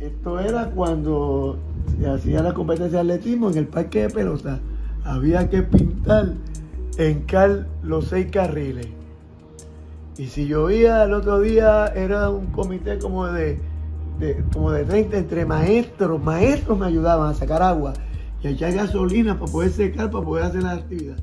Esto era cuando se hacía la competencia de atletismo en el parque de pelota. Había que pintar en cal los seis carriles. Y si llovía el otro día, era un comité como de, como de 30 entre maestros. Maestros me ayudaban a sacar agua y echar gasolina para poder secar, para poder hacer las actividades.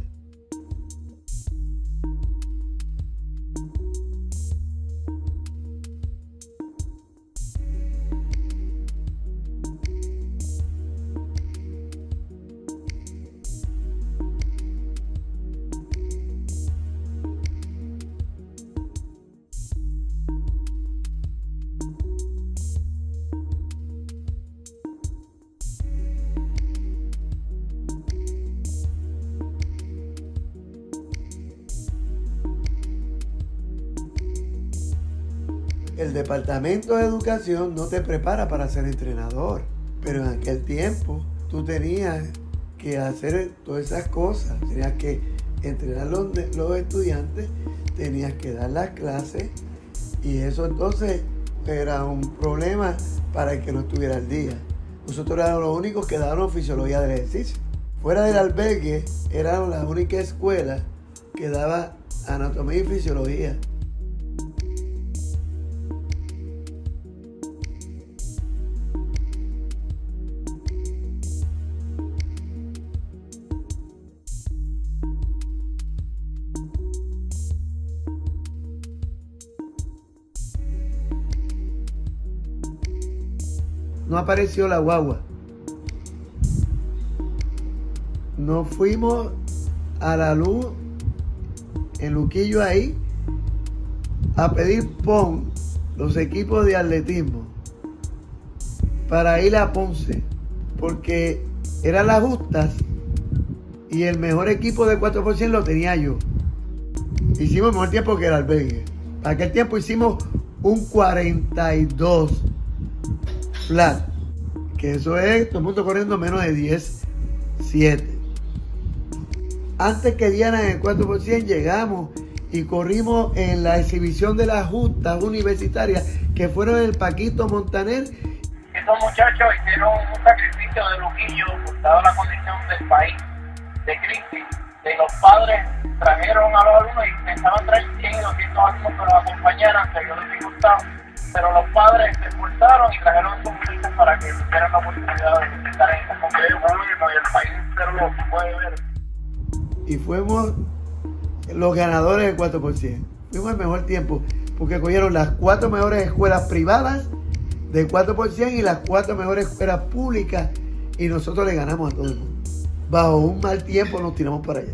El departamento de educación no te prepara para ser entrenador, pero en aquel tiempo tú tenías que hacer todas esas cosas, tenías que entrenar los, los estudiantes, tenías que dar las clases y eso entonces era un problema para el que no estuviera al día. Nosotros éramos los únicos que daban fisiología del ejercicio. Fuera del albergue, éramos la única escuela que daba anatomía y fisiología. No apareció la guagua. Nos fuimos a la luz en Luquillo ahí a pedir PON, los equipos de atletismo, para ir a Ponce, porque eran las justas y el mejor equipo de 4% lo tenía yo. Hicimos el mejor tiempo que el albergue. Para aquel tiempo hicimos un 42 flat. Que eso es todo el mundo corriendo menos de 10, 7. Antes que Diana en el 4% llegamos y corrimos en la exhibición de las justas universitarias que fueron el Paquito Montaner. Esos muchachos hicieron un sacrificio de Luquillo, dada la condición del país de crisis. De los padres trajeron a los alumnos y pensaban traer 100 y 200 alumnos que los acompañaran, se dio dificultad pero los padres se expulsaron y trajeron hijos para que tuvieran la oportunidad de estar en esta competición y el país entero lo puede ver. Y fuimos los ganadores del 4%. Fuimos el mejor tiempo porque cogieron las cuatro mejores escuelas privadas del 4% y las cuatro mejores escuelas públicas y nosotros le ganamos a todo el mundo. Bajo un mal tiempo nos tiramos para allá.